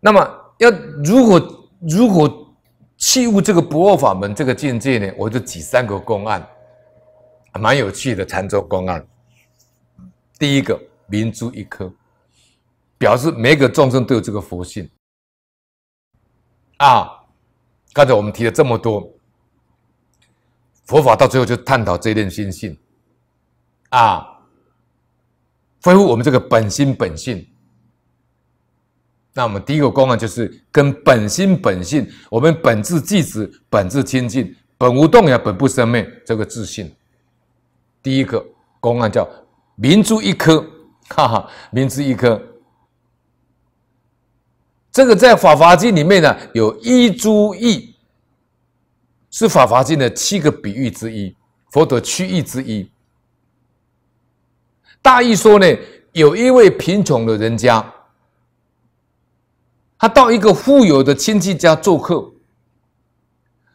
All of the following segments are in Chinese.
那么要如果如果器悟这个不二法门这个境界呢，我就举三个公案，蛮有趣的禅宗公案。第一个明珠一颗，表示每个众生都有这个佛性啊。刚才我们提了这么多，佛法到最后就探讨这一念心性啊，恢复我们这个本心本性。那我们第一个公案就是跟本心本性，我们本质即止，本质清净，本无动摇，本不生灭，这个自信。第一个公案叫明珠一颗，哈哈，明珠一颗。这个在《法华经》里面呢，有一珠意，是《法华经》的七个比喻之一，佛陀区域之一。大意说呢，有一位贫穷的人家。他到一个富有的亲戚家做客，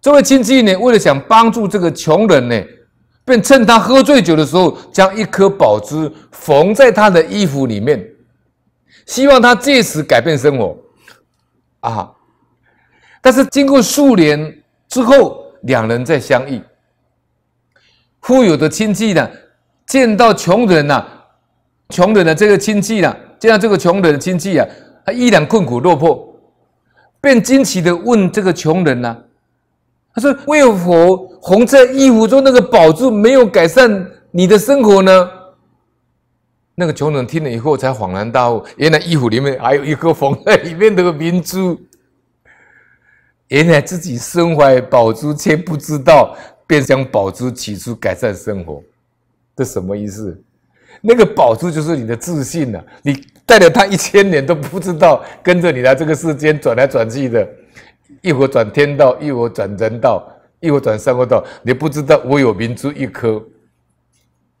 这位亲戚呢，为了想帮助这个穷人呢，便趁他喝醉酒的时候，将一颗宝珠缝在他的衣服里面，希望他借此改变生活。啊！但是经过数年之后，两人再相遇，富有的亲戚呢，见到穷人呐，穷人的这个亲戚呢，见到这个穷人的亲戚啊。他依然困苦落魄，便惊奇的问这个穷人呢：“他说，为何红在衣服中那个宝珠没有改善你的生活呢？”那个穷人听了以后才恍然大悟，原来衣服里面还有一颗缝在里面的明珠。原来自己身怀宝珠却不知道，便将宝珠取出改善生活，这什么意思？那个宝珠就是你的自信了，你。带了他一千年都不知道，跟着你来这个世间转来转去的，一会转天道，一会转人道，一会转三恶道，你不知道我有明珠一颗，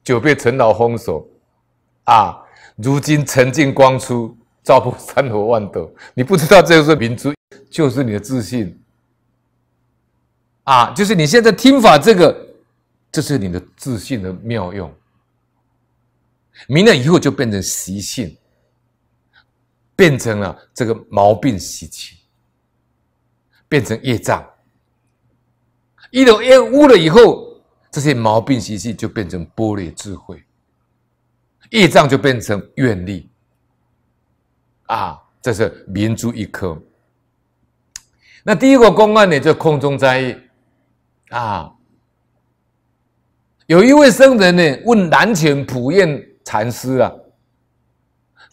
久被尘劳封锁，啊，如今沉净光出，照破三河万斗，你不知道这就是明珠，就是你的自信，啊，就是你现在听法这个，这是你的自信的妙用，明了以后就变成习性。变成了这个毛病习气，变成业障。一有业污了以后，这些毛病习气就变成玻璃智慧，业障就变成愿力。啊，这是明珠一颗。那第一个公案呢，就空中摘叶。啊，有一位僧人呢，问南泉普愿禅师啊。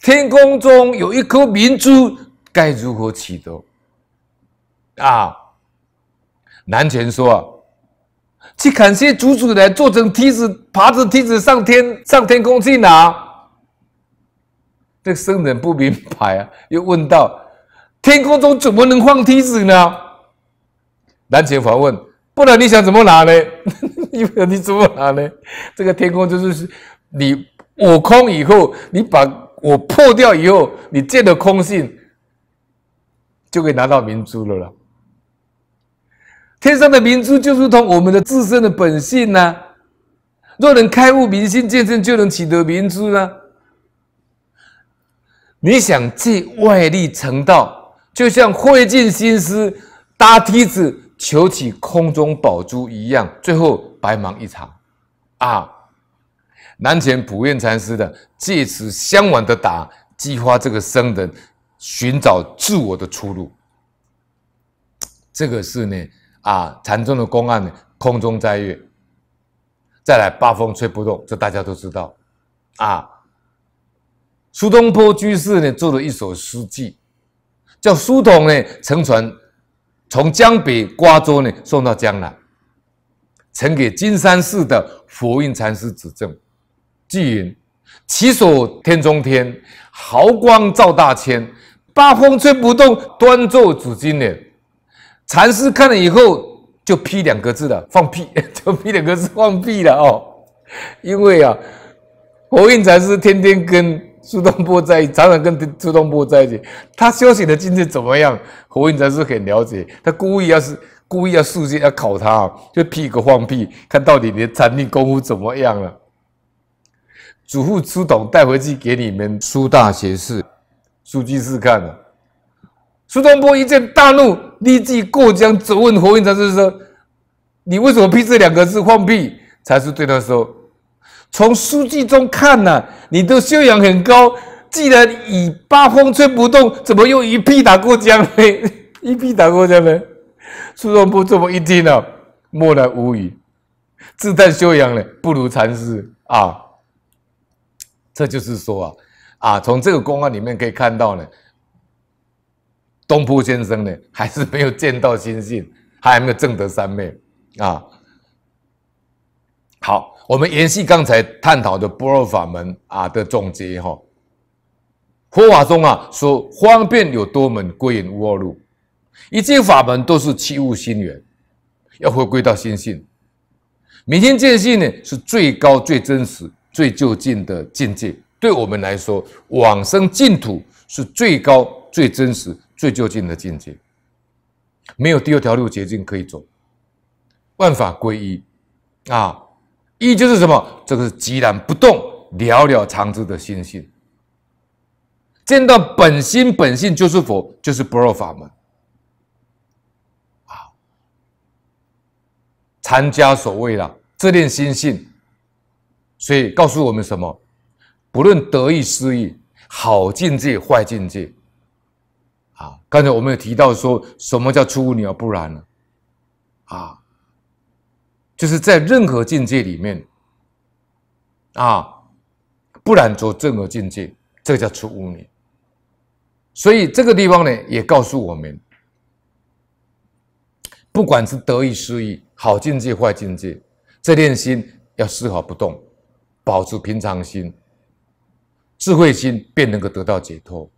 天空中有一颗明珠，该如何取得？啊，南泉说啊，去砍些竹子来做成梯子，爬着梯子上天，上天空去拿。这僧人不明白啊，又问道：天空中怎么能放梯子呢？南泉反问：不然你想怎么拿呢？你你怎么拿呢？这个天空就是你悟空以后，你把。我破掉以后，你见了空性，就可以拿到明珠了。天上的明珠就如同我们的自身的本性呢。若能开悟明心见证，就能取得明珠呢。你想借外力成道，就像费尽心思搭梯子求取空中宝珠一样，最后白忙一场啊！南前普愿禅师的借此相往的打，激发这个僧人寻找自我的出路。这个是呢啊禅宗的公案呢，空中摘月，再来八风吹不动，这大家都知道啊。苏东坡居士呢做了一首诗记，叫苏童呢乘船从江北瓜州呢送到江南，呈给金山寺的佛印禅师指正。纪云：其所天中天，毫光照大千，八风吹不动，端坐紫金莲。禅师看了以后，就批两个字了，放屁，就批两个字，放屁了哦。因为啊，火印禅师天天跟苏东坡在一，常常跟苏东坡在一起。他修行的境界怎么样？火印禅师很了解，他故意要是故意要竖起要考他，就批个放屁，看到底你的禅定功夫怎么样了。嘱咐书董带回去给你们苏大学士、书记室看了。苏东坡一见大怒，立即过江责问火云禅师说：“你为什么批这两个字？放屁！”禅师对他说：“从书记中看呢，你的修养很高。既然以八风吹不动，怎么又一屁打过江呢？一屁打过江呢？”苏东坡这么一听呢，默然无语，自叹修养呢不如禅师啊。这就是说啊，啊，从这个公案里面可以看到呢。东坡先生呢，还是没有见到心性，还没有正得三昧啊。好，我们延续刚才探讨的般若法门啊的总结哈。佛法中啊说方便有多门，归隐无二路，一切法门都是器物心源，要回归到心性。明天见性呢，是最高、最真实、最就近的境界。对我们来说，往生净土是最高、最真实。最就近的境界，没有第二条路捷径可以走，万法归一啊！一就是什么？这个是寂然不动、了了常知的心性。见到本心本性就是佛，就是不二法门啊！禅家所谓的这念心性，所以告诉我们什么？不论得意失意，好境界坏境界。啊，刚才我们有提到说什么叫出污泥而不染呢？啊，就是在任何境界里面，啊，不染着正而境界，这叫出污泥。所以这个地方呢，也告诉我们，不管是得意失意，好境界坏境界，这念心要丝毫不动，保持平常心，智慧心便能够得到解脱。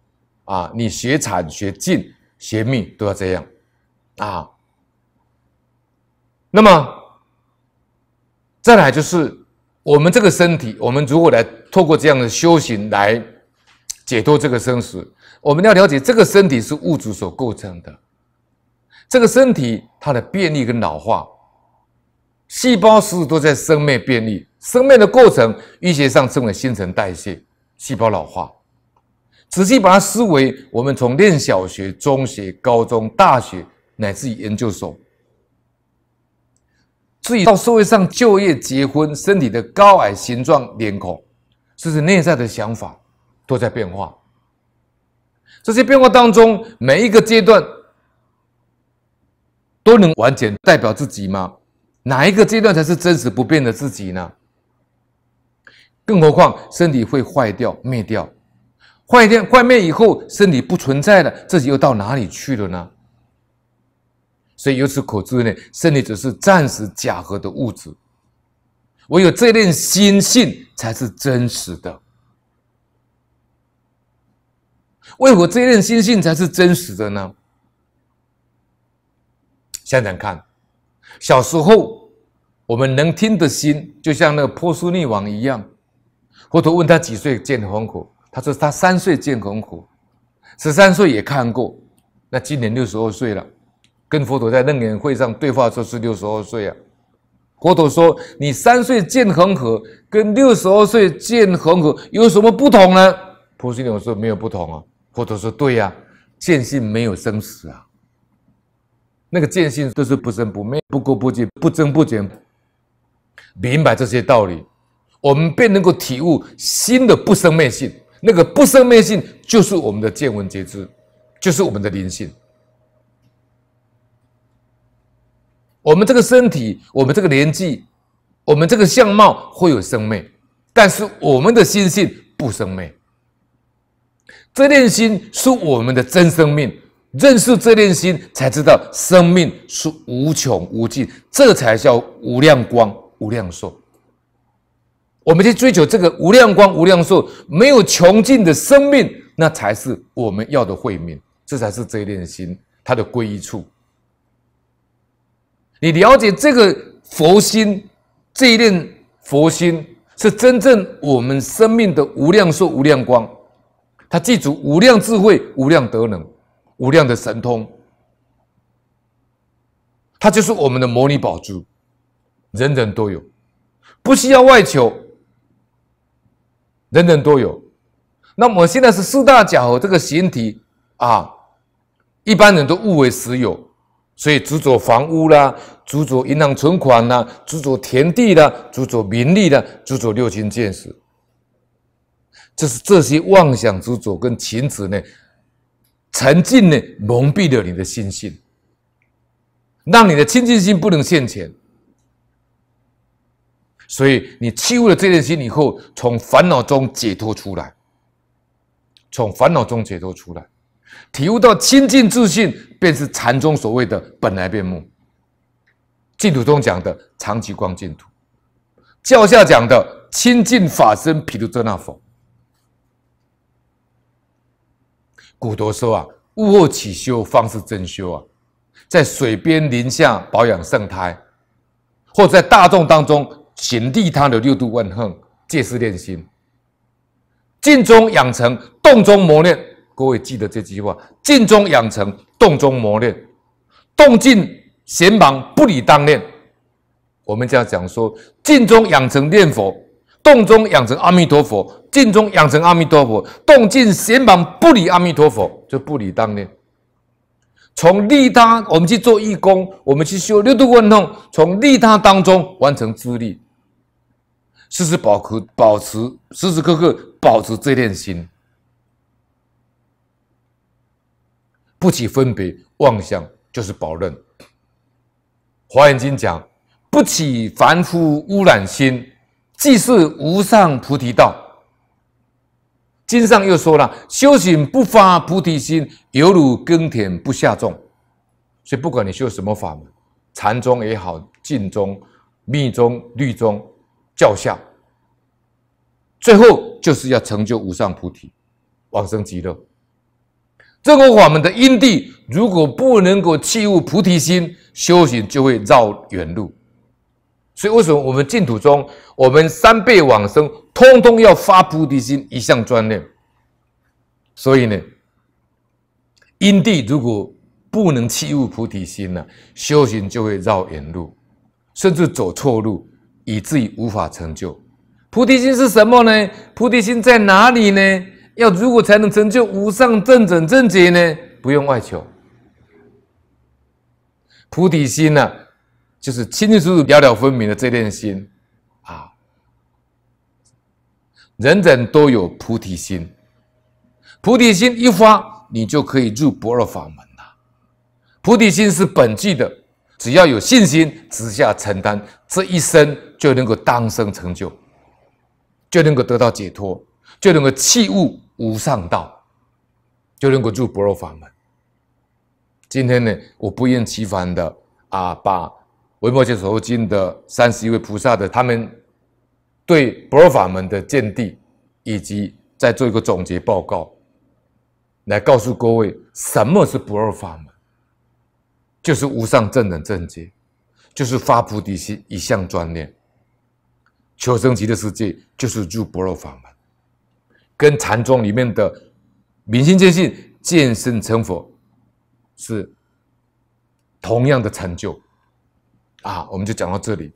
啊，你学禅、学静、学密都要这样啊。那么再来就是我们这个身体，我们如果来透过这样的修行来解脱这个生死，我们要了解这个身体是物质所构成的，这个身体它的变异跟老化，细胞时时都在生灭变异，生命的过程，医学上称为新陈代谢、细胞老化。仔细把它思维，我们从念小学、中学、高中、大学，乃至于研究所，至于到社会上就业、结婚，身体的高矮、形状、脸孔，甚至内在的想法，都在变化。这些变化当中，每一个阶段都能完全代表自己吗？哪一个阶段才是真实不变的自己呢？更何况，身体会坏掉、灭掉。坏掉、坏灭以后，身体不存在了，自己又到哪里去了呢？所以由此可知呢，身体只是暂时假合的物质，唯有这念心性才是真实的。为何这念心性才是真实的呢？想想看，小时候我们能听的心，就像那个波斯匿王一样，佛陀问他几岁见黄口。他说他三岁见孔苦，十三岁也看过，那今年六十二岁了，跟佛陀在楞严会上对话说是六十二岁啊。佛陀说：“你三岁见恒河，跟六十二岁见恒河有什么不同呢？”婆娑尼说：“没有不同啊。”佛陀说：“对呀，见性没有生死啊，那个见性都是不生不灭、不垢不净、不增不减。明白这些道理，我们便能够体悟心的不生灭性。”那个不生灭性，就是我们的见闻觉知，就是我们的灵性。我们这个身体，我们这个年纪，我们这个相貌会有生灭，但是我们的心性不生灭。这念心是我们的真生命，认识这念心，才知道生命是无穷无尽，这才叫无量光、无量寿。我们去追求这个无量光、无量寿，没有穷尽的生命，那才是我们要的慧命，这才是这一念心它的归依处。你了解这个佛心，这一念佛心是真正我们生命的无量寿、无量光，它记住无量智慧、无量德能、无量的神通，它就是我们的摩尼宝珠，人人都有，不需要外求。人人都有，那么现在是四大假合这个形体啊，一般人都误为实有，所以执着房屋啦，执着银行存款啦，执着田地啦，执着名利啦，执着六亲见识。这是这些妄想执着跟情执呢，沉浸呢，蒙蔽了你的心性，让你的清净心不能现前。所以你弃悟了这件心以后，从烦恼中解脱出来，从烦恼中解脱出来，体悟到清净自信，便是禅宗所谓的本来面目。净土中讲的长吉光净土，教下讲的清净法身毗卢遮那佛。古德说啊，悟后起修方是真修啊，在水边林下保养圣胎，或在大众当中行利他的六度万恒，借势练心。静中养成，动中磨练。各位记得这句话：静中养成，动中磨练。动静闲忙不理当练。我们这样讲说：静中养成念佛。动中养成阿弥陀佛，静中养成阿弥陀佛，动静闲忙不理阿弥陀佛，就不理当念。从利他，我们去做义工，我们去修六度万通，从利他当中完成自利，时时保持保持，时时刻刻保持这念心，不起分别妄想，就是宝刃。华严经讲，不起凡夫污染心。即是无上菩提道。经上又说了：修行不发菩提心，犹如耕田不下种。所以，不管你修什么法门，禅宗也好，净宗、密宗、律宗、教下，最后就是要成就无上菩提，往生极乐。这个法门的因地，如果不能够弃悟菩提心，修行就会绕远路。所以，为什么我们净土中，我们三辈往生，通通要发菩提心，一向专念？所以呢，因地如果不能弃悟菩提心呢，修行就会绕远路，甚至走错路，以至于无法成就。菩提心是什么呢？菩提心在哪里呢？要如果才能成就无上正等正觉呢？不用外求，菩提心呢？就是清清楚楚、了了分明的这念心啊，人人都有菩提心，菩提心一发，你就可以入不二法门了。菩提心是本具的，只要有信心，直下承担，这一生就能够当生成就，就能够得到解脱，就能够弃悟无上道，就能够入不二法门。今天呢，我不厌其烦的啊，把。《维摩诘所经》的三十一位菩萨的他们对不二法门的见地，以及再做一个总结报告，来告诉各位什么是不二法门，就是无上正等正觉，就是发菩提心一向专念，求生极乐世界就是入不二法门，跟禅宗里面的明心见性、见身成佛是同样的成就。啊，我们就讲到这里。